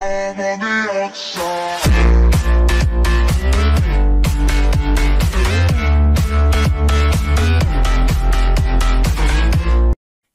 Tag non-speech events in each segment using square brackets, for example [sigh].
I'm on the outside.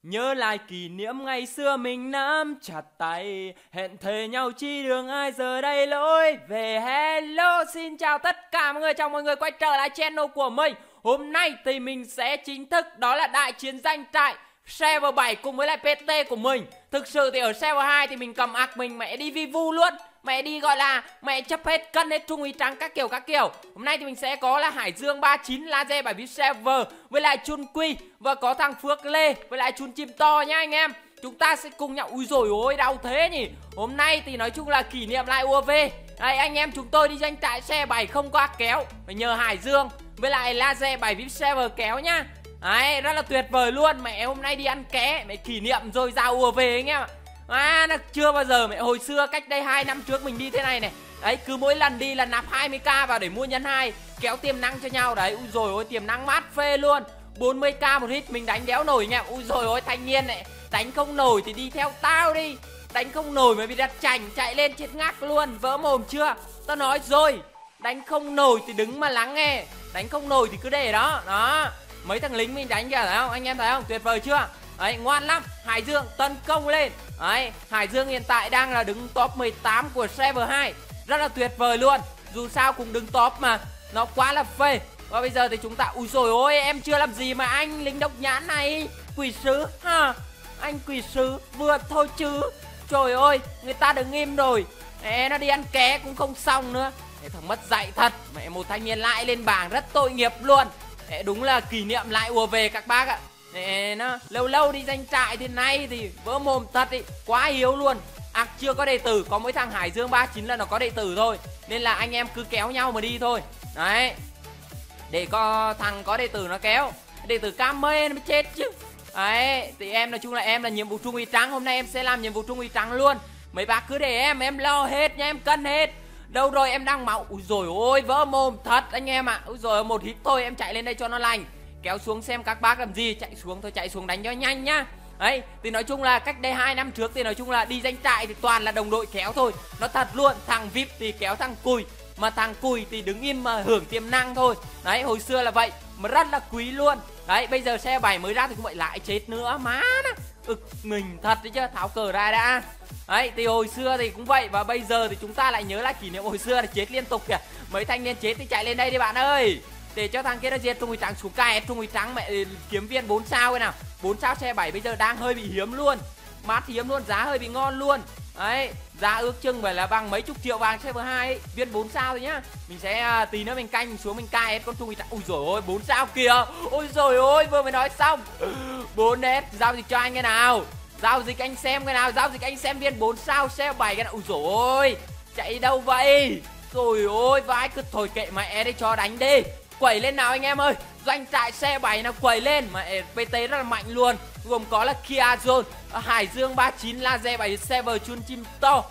Nhớ lại kỷ niệm ngày xưa mình nắm chặt tay. Hẹn thề nhau chi đường ai giờ đây lối về. Hello, xin chào tất cả mọi người. Chào mọi người quay trở lại channel của mình. Hôm nay thì mình sẽ chính thức đó là đại chiến danh trại Server 7 cùng với lại PT của mình. Thực sự thì ở server 2 thì mình cầm ạc mình, mẹ đi Vivu luôn. Mẹ đi gọi là mẹ chấp hết cân hết trung úy trắng các kiểu các kiểu. Hôm nay thì mình sẽ có là Hải Dương 39 laser 7 VIP server Với lại Chun Quy Và có thằng Phước Lê Với lại Chun Chim To nhá anh em. Chúng ta sẽ cùng nhau, Ui rồi ôi, đau thế nhỉ? Hôm nay thì nói chung là kỷ niệm lại UAV Đây, anh em chúng tôi đi doanh trại xe 7 không qua kéo. Phải nhờ Hải Dương Với lại laser 7 VIP server kéo nhá. Đấy, rất là tuyệt vời luôn. Mẹ hôm nay đi ăn ké Mẹ kỷ niệm rồi ra ùa về anh em ạ. À, nó chưa bao giờ mẹ hồi xưa cách đây 2 năm trước mình đi thế này này. Đấy, cứ mỗi lần đi là nạp 20k vào để mua nhân 2 Kéo tiềm năng cho nhau. Đấy Ui rồi ôi, tiềm năng mát phê luôn. 40k một hit mình đánh đéo nổi anh em Ui rồi ôi, thanh niên này Đánh không nổi thì đi theo tao đi. Đánh không nổi mà bị đặt chảnh chạy lên chết ngác luôn. Vỡ mồm chưa? Tao nói rồi Đánh không nổi thì đứng mà lắng nghe. Đánh không nổi thì cứ để đó. Đó mấy thằng lính mình đánh kìa thấy không? Anh em thấy không? Tuyệt vời chưa? Đấy ngoan lắm. Hải dương tấn công lên. Đấy hải dương hiện tại đang là đứng top 18 của server 2 rất là tuyệt vời luôn. Dù sao cũng đứng top mà. Nó quá là phê. Và bây giờ thì chúng ta ui rồi ôi em chưa làm gì mà anh lính độc nhãn này. Quỷ sứ ha? Anh quỷ sứ vừa thôi chứ. Trời ơi người ta đứng im rồi. Ê, nó đi ăn ké cũng không xong nữa. Thằng mất dạy thật. Mẹ một thanh niên lại lên bảng rất tội nghiệp luôn. Đấy, đúng là kỷ niệm lại ùa về các bác ạ. Đấy, nó lâu lâu đi danh trại thì nay thì vỡ mồm thật ý quá yếu luôn. Ạc chưa có đệ tử có mỗi thằng hải dương 39 là nó có đệ tử thôi. Nên là anh em cứ kéo nhau mà đi thôi. Đấy. Để có thằng có đệ tử nó kéo. Đệ tử cam mê nó mới chết chứ. Đấy thì em nói chung là em là nhiệm vụ trung úy trắng. Hôm nay em sẽ làm nhiệm vụ trung úy trắng luôn. Mấy bác cứ để em em lo hết nha em cân hết. Đâu rồi em đang máu Ui rồi ôi vỡ mồm thật anh em ạ. À. Ui rồi một hít thôi em chạy lên đây cho nó lành. Kéo xuống xem các bác làm gì. Chạy xuống thôi chạy xuống đánh cho nhanh nhá. Đấy, thì nói chung là cách đây hai năm trước thì nói chung là đi danh trại thì toàn là đồng đội kéo thôi. Nó thật luôn, thằng VIP thì kéo thằng cùi. Mà thằng cùi thì đứng im mà hưởng tiềm năng thôi. Đấy, hồi xưa là vậy Mà rất là quý luôn. Đấy, bây giờ xe bảy mới ra thì cũng vậy lại chết nữa Má nó ực mình thật đấy chứ, Tháo cờ ra đã. Đấy, thì hồi xưa thì cũng vậy, Và bây giờ thì chúng ta lại nhớ lại kỷ niệm hồi xưa là chết liên tục kìa. Mấy thanh niên chết thì chạy lên đây đi bạn ơi. Để cho thằng kia nó diệt trung úy trắng, xuống cài trung úy trắng mẹ ừ, kiếm viên 4 sao cái nào. 4 sao xe 7 bây giờ đang hơi bị hiếm luôn. Mát hiếm luôn, giá hơi bị ngon luôn. Đấy giá ước chừng phải là bằng mấy chục triệu vàng server 2 ấy. viên 4 sao thôi nhá. Mình sẽ uh, tí nữa mình canh mình xuống mình cai hết con trung ta. ui rồi ôi 4 sao kìa. Ôi rồi ôi vừa mới nói xong. 4 s giao dịch cho anh cái nào? Giao dịch anh xem cái nào? Giao dịch anh xem viên 4 sao xe 7 cái nào? Ui dồi ôi Chạy đâu vậy? Rồi ôi vãi cứ thôi kệ mẹ đi cho đánh đi. Quẩy lên nào anh em ơi. Doanh trại xe 7 nào quẩy lên Mà PT rất là mạnh luôn. Gồm có là Kia Zone Hải Dương 39 Laser 7 Server Chun Chim To.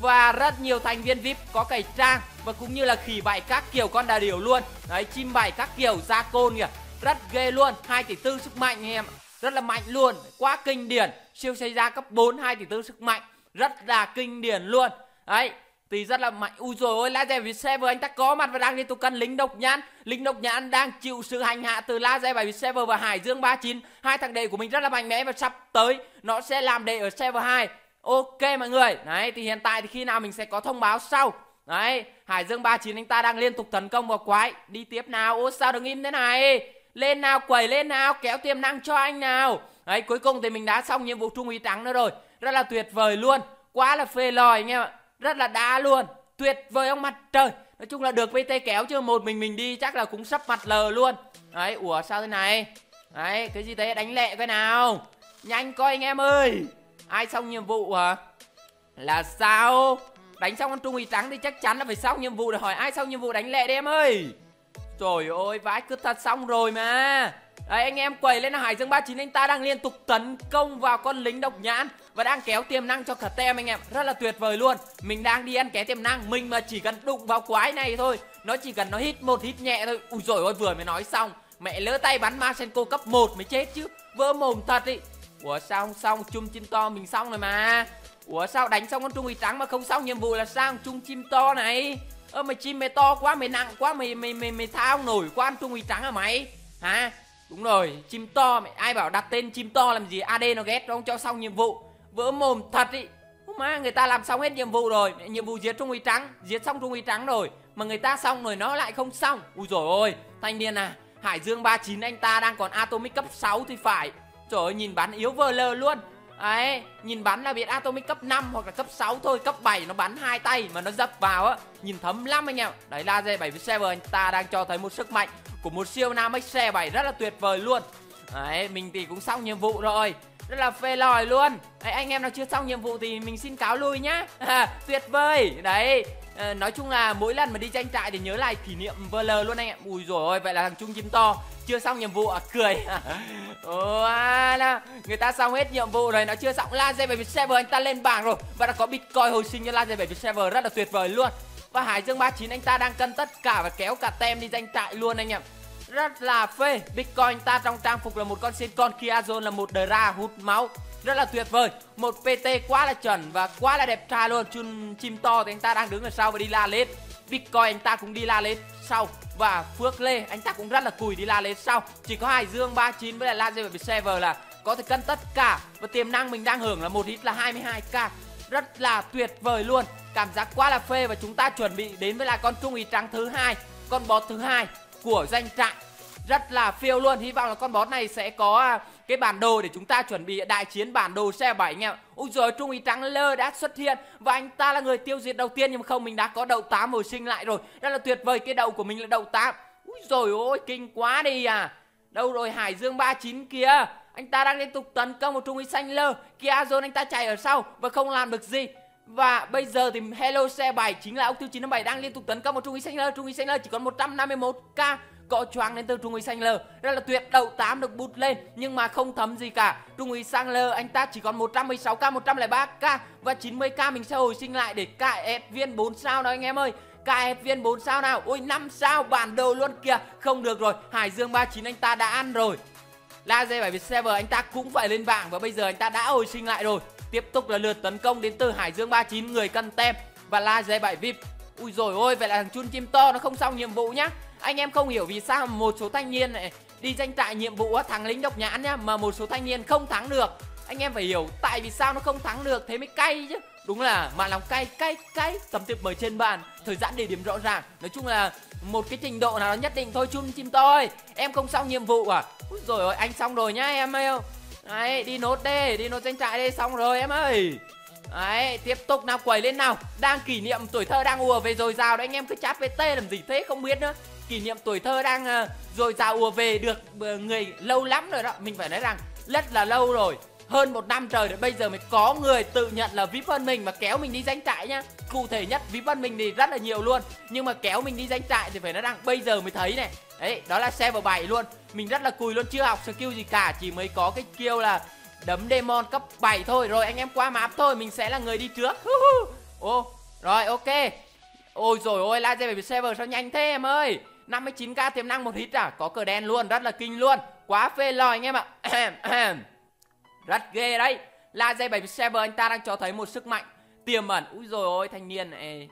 Và rất nhiều thành viên VIP có cày trang và cũng như là khỉ bảy các kiểu con đà điểu luôn. Đấy, chim bảy các kiểu gia côn kìa. Rất ghê luôn 2 tỷ tư sức mạnh anh em rất là mạnh luôn, quá kinh điển. Siêu xây ra cấp 4 2 tỷ tư sức mạnh. Rất là kinh điển luôn. Đấy thì rất là mạnh. Ui rồi ôi laser việt server anh ta có mặt và đang liên tục cân. Lính độc nhãn, lính độc nhãn đang chịu sự hành hạ từ laser bảy server và hải dương 39 hai thằng đệ của mình rất là mạnh mẽ và sắp tới nó sẽ làm đệ ở server 2 ok mọi người. Đấy, thì hiện tại thì khi nào mình sẽ có thông báo sau? Đấy, hải dương 39 anh ta đang liên tục tấn công vào quái. Đi tiếp nào. Ô, sao đừng im thế này? Lên nào, quẩy lên nào. Kéo tiềm năng cho anh nào. Đấy, cuối cùng thì mình đã xong nhiệm vụ trung úy trắng nữa rồi. Rất là tuyệt vời luôn. Quá là phê lòi anh em ạ rất là đá luôn, tuyệt vời ông mặt. Trời, nói chung là được vt kéo chứ, một mình mình đi chắc là cũng sắp mặt lờ luôn. Đấy, ủa sao thế này? Đấy, cái gì thế? Đánh lẹ cái nào? Nhanh coi anh em ơi. Ai xong nhiệm vụ hả? Là sao? Đánh xong con trung ý trắng thì chắc chắn là phải xong nhiệm vụ để hỏi ai xong nhiệm vụ đánh lẹ đi em ơi. Trời ơi, vãi cứ thật xong rồi mà. Đấy, anh em quầy lên là Hải Dương 39 anh ta đang liên tục tấn công vào con lính độc nhãn Và đang kéo tiềm năng cho cả tem anh em. Rất là tuyệt vời luôn. Mình đang đi ăn ké tiềm năng, Mình mà chỉ cần đụng vào quái này thôi, Nó chỉ cần nó hit một, hit nhẹ thôi. Ui rồi ôi, vừa mới nói xong, Mẹ lỡ tay bắn Marsenko cấp 1 mới chết chứ. Vỡ mồm thật ý. Ủa sao không xong? Chung chim to mình xong rồi mà. Ủa sao đánh xong con trung úy trắng mà không xong nhiệm vụ là sao? Chung chim to này. Ơ, mày chim mày to quá, mày nặng quá, mày mày mày mày thao nổi quá trung úy trắng à mày? Hả? Đúng rồi, chim to mày ai bảo đặt tên chim to làm gì? Ad nó ghét không cho xong nhiệm vụ. Vỡ mồm thật ý. Má, người ta làm xong hết nhiệm vụ rồi. Nhiệm vụ giết trung úy trắng. Giết xong trung úy trắng rồi. Mà người ta xong rồi nó lại không xong. Ui rồi ôi, thanh niên à. Hải dương 39 anh ta đang còn atomic cấp 6 thì phải. Trời ơi, nhìn bắn yếu vờ lơ luôn. Đấy, nhìn bắn là biết atomic cấp 5 hoặc là cấp 6 thôi cấp 7 nó bắn hai tay mà nó dập vào á nhìn thấm lắm anh em. Đấy laser 7 server anh ta đang cho thấy một sức mạnh của một siêu nam xe 7 rất là tuyệt vời luôn. Đấy mình thì cũng xong nhiệm vụ rồi rất là phê lòi luôn. Đấy, anh em nào chưa xong nhiệm vụ thì mình xin cáo lui nhá. À, [laughs] tuyệt vời. Đấy à, nói chung là mỗi lần mà đi tranh trại thì nhớ lại kỷ niệm vl luôn anh em. Ui rồi ôi vậy là thằng trung chim to chưa xong nhiệm vụ à? Cười. [laughs] Người ta xong hết nhiệm vụ rồi, nó chưa xong. Laser 7 server anh ta lên bảng rồi. Và đã có bitcoin hồi sinh cho laser 7 server rất là tuyệt vời luôn. Và hải dương 39 anh ta đang cân tất cả và kéo cả tem đi danh trại luôn anh em. Rất là phê. Bitcoin ta trong trang phục là một con xin con, kia zone là một ra hút máu. Rất là tuyệt vời. Một pt quá là chuẩn và quá là đẹp trai luôn. Chun chim to thì anh ta đang đứng ở sau và đi la lên bitcoin anh ta cũng đi la lên sau. Và phước lê, anh ta cũng rất là cùi đi la lên sau. Chỉ có hải dương 39 với lại laser và server là có thể cân tất cả. Và tiềm năng mình đang hưởng là một hit là 22k rất là tuyệt vời luôn. Cảm giác quá là phê và chúng ta chuẩn bị đến với lại con trung ý trắng thứ hai, con bot thứ hai của danh trại. Rất là phiêu luôn. Hy vọng là con bot này sẽ có à, cái bản đồ để chúng ta chuẩn bị, đại chiến bản đồ xe 7 anh em. Ui rồi trung ý trắng lơ đã xuất hiện. Và anh ta là người tiêu diệt đầu tiên, nhưng mà không, mình đã có đậu tám hồi sinh lại rồi. Rất là tuyệt vời, cái đậu của mình là đậu tám. Ui rồi ôi, kinh quá đi à. Đâu rồi, hải dương 39 kia? Anh ta đang liên tục tấn công một trung úy xanh lơ. Kia zone anh ta chạy ở sau và không làm được gì. Và bây giờ thì Hello xe 7 chính là ông tiêu 957 đang liên tục tấn công một trung úy xanh lơ. Trung úy xanh lơ chỉ còn 151k cọ choáng đến từ trung úy xanh lơ. Rất là tuyệt đậu 8 được bút lên, nhưng mà không thấm gì cả. Trung úy sang lơ, anh ta chỉ còn 116k 103k và 90k mình sẽ hồi sinh lại để KF viên 4 sao đó anh em ơi. KF viên 4 sao nào? Ôi 5 sao bản đồ luôn kìa. Không được rồi, hải dương 39 anh ta đã ăn rồi. Laser 7 server anh ta cũng phải lên bảng và bây giờ anh ta đã hồi sinh lại rồi. Tiếp tục là lượt tấn công đến từ hải dương 39 người cân tem. Và laser 7 vip ui rồi ôi, vậy là thằng chun chim to nó không xong nhiệm vụ nhá anh em không hiểu vì sao một số thanh niên này đi danh trại nhiệm vụ thắng lính độc nhãn nhá mà một số thanh niên không thắng được. Anh em phải hiểu tại vì sao nó không thắng được thế mới cay chứ. Đúng là mà lòng cay cay cay. Tầm tiệp mời trên bàn thời gian địa điểm rõ ràng. Nói chung là một cái trình độ nào đó nhất định thôi chun chim tôi. Em không xong nhiệm vụ à? Úi rồi ôi anh xong rồi nhá em ơi. Đấy đi nốt đi đi nốt tranh trại đi xong rồi em ơi. Đấy, tiếp tục nào quẩy lên nào. Đang kỷ niệm tuổi thơ đang ùa về rồi rào đấy Anh em cứ chat VT làm gì thế không biết nữa. Kỷ niệm tuổi thơ đang ờ, uh, rồi già ùa về được uh, người lâu lắm rồi đó. Mình phải nói rằng rất là lâu rồi hơn một năm trời rồi bây giờ mới có người tự nhận là vip hơn mình mà kéo mình đi danh trại nhá. Cụ thể nhất vip hơn mình thì rất là nhiều luôn nhưng mà kéo mình đi danh trại thì phải nói rằng bây giờ mới thấy này. Đấy đó là xe vào bảy luôn. Mình rất là cùi luôn chưa học skill gì cả chỉ mới có cái skill là đấm demon cấp 7 thôi. Rồi anh em qua map thôi mình sẽ là người đi trước. Ô rồi ok. Ôi rồi ôi la về server sao nhanh thế em ơi. 59k tiềm năng một hit à? Có cờ đen luôn, rất là kinh luôn. Quá phê lòi anh em ạ. Rất ghê đấy. Laser 77 anh ta đang cho thấy một sức mạnh tiềm ẩn. Úi rồi ôi, thanh niên này,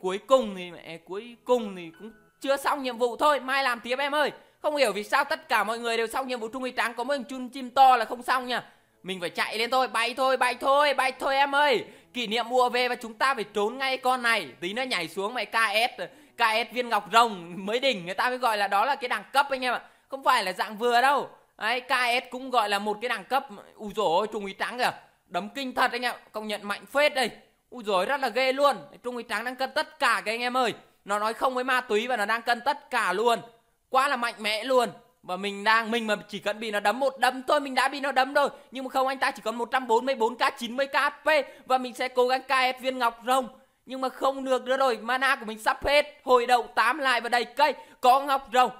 cuối cùng thì mẹ, cuối cùng thì cũng chưa xong nhiệm vụ thôi. Mai làm tiếp em ơi. Không hiểu vì sao tất cả mọi người đều xong nhiệm vụ trung y trắng có một chun chim to là không xong nha. Mình phải chạy lên thôi. Bay thôi bay thôi bay thôi em ơi. Kỷ niệm mua về và chúng ta phải trốn ngay con này. Tí nó nhảy xuống mày ks ks viên ngọc rồng mới đỉnh. Người ta mới gọi là đó là cái đẳng cấp anh em ạ. Không phải là dạng vừa đâu. Đấy ks cũng gọi là một cái đẳng cấp. Ui dồi ôi, trung úy trắng kìa. Đấm kinh thật anh em công nhận mạnh phết đây. Ui dồi rất là ghê luôn. Trung úy trắng đang cân tất cả cái anh em ơi. Nó nói không với ma túy và nó đang cân tất cả luôn. Quá là mạnh mẽ luôn. Và mình đang, mình mà chỉ cần bị nó đấm một đấm thôi, mình đã bị nó đấm rồi. Nhưng mà không, anh ta chỉ còn 144k 90k HP và mình sẽ cố gắng KS viên ngọc rồng nhưng mà không được nữa rồi, mana của mình sắp hết. Hồi đậu 8 lại và đầy cây, có ngọc rồng.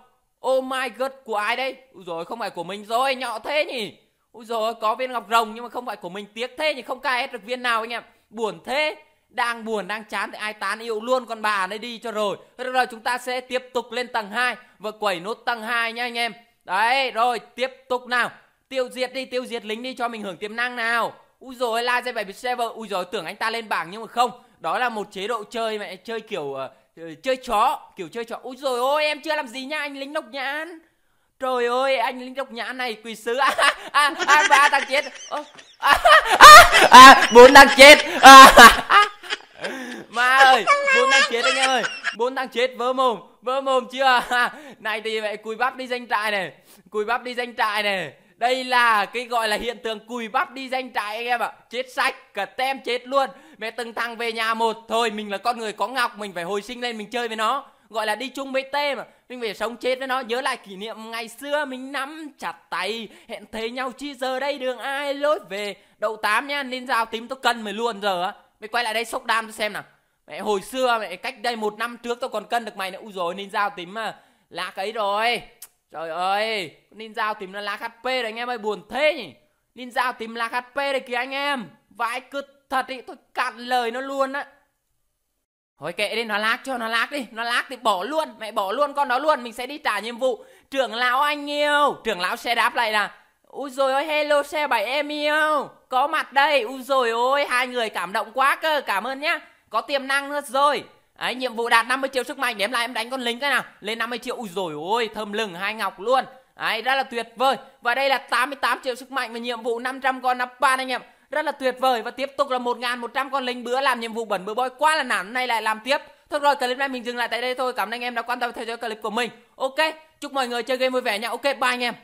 Oh my god, của ai đây? Úi rồi không phải của mình rồi, nhỏ thế nhỉ? Úi rồi có viên ngọc rồng nhưng mà không phải của mình. Tiếc thế nhỉ, không KS được viên nào anh em. Buồn thế. Đang buồn, đang chán thì ai tán yêu luôn con bà này đi cho rồi. Thế rồi, chúng ta sẽ tiếp tục lên tầng 2 và quẩy nốt tầng 2 nha anh em. Đấy, rồi, tiếp tục nào. Tiêu diệt đi, tiêu diệt lính đi cho mình hưởng tiềm năng nào. Úi rồi la dây 7 server Úi rồi tưởng anh ta lên bảng nhưng mà không đó là một chế độ chơi mẹ chơi kiểu uh, chơi chó kiểu chơi chó. Ui rồi ôi em chưa làm gì nha anh lính độc nhãn. Trời ơi anh lính độc nhãn này quỷ sứ. À à à ba thằng chết. À, à, à, bốn thằng chết. À, à, à, ma ơi bốn thằng chết anh em ơi. Bốn thằng chết vỡ mồm vỡ mồm chưa? Này thì mẹ cùi bắp đi danh trại này cùi bắp đi danh trại này đây là cái gọi là hiện tượng cùi bắp đi danh trại anh em ạ. Chết sạch, cả tem chết luôn. Mẹ từng thằng về nhà một, thôi, mình là con người có ngọc, mình phải hồi sinh lên, mình chơi với nó. Gọi là đi chung với tê mà mình phải sống chết với nó. Nhớ lại kỷ niệm ngày xưa mình nắm chặt tay, hẹn thấy nhau chi giờ đây đường ai lối về. Đậu tám nha, nên dao tím tôi cân mày luôn giờ á. Mày quay lại đây sốc đam tôi xem nào. Mẹ, hồi xưa mẹ, cách đây một năm trước tôi còn cân được mày nữa. U rồi nên dao tím mà. Lạc ấy rồi trời ơi, ninja tìm là lạc hp đấy, anh em ơi, buồn thế nhỉ? Ninja tìm lá hp đấy kìa anh em. Vãi cứt thật ý, tôi cạn lời nó luôn á. Thôi kệ đi, nó lag cho, nó lag đi, nó lag thì bỏ luôn, mẹ bỏ luôn con đó luôn, mình sẽ đi trả nhiệm vụ. Trưởng lão anh yêu, trưởng lão sẽ đáp lại là, ui rồi ôi, hello xe bảy em yêu, có mặt đây. Ui rồi ôi, hai người cảm động quá cơ, cảm ơn nhá. Có tiềm năng nữa rồi. Đấy, nhiệm vụ đạt 50 triệu sức mạnh để em lại em đánh con lính cái nào? Lên 50 triệu. Ui rồi ôi thơm lừng hai ngọc luôn. Đấy, rất là tuyệt vời. Và đây là 88 triệu sức mạnh và nhiệm vụ 500 con nắp ban anh em. Rất là tuyệt vời. Và tiếp tục là 1.100 con lính bữa làm nhiệm vụ bẩn bữa bôi quá là nản. Nay lại làm tiếp. Thôi rồi clip này mình dừng lại tại đây thôi. Cảm ơn anh em đã quan tâm theo dõi clip của mình. Ok chúc mọi người chơi game vui vẻ nha. Ok bye anh em.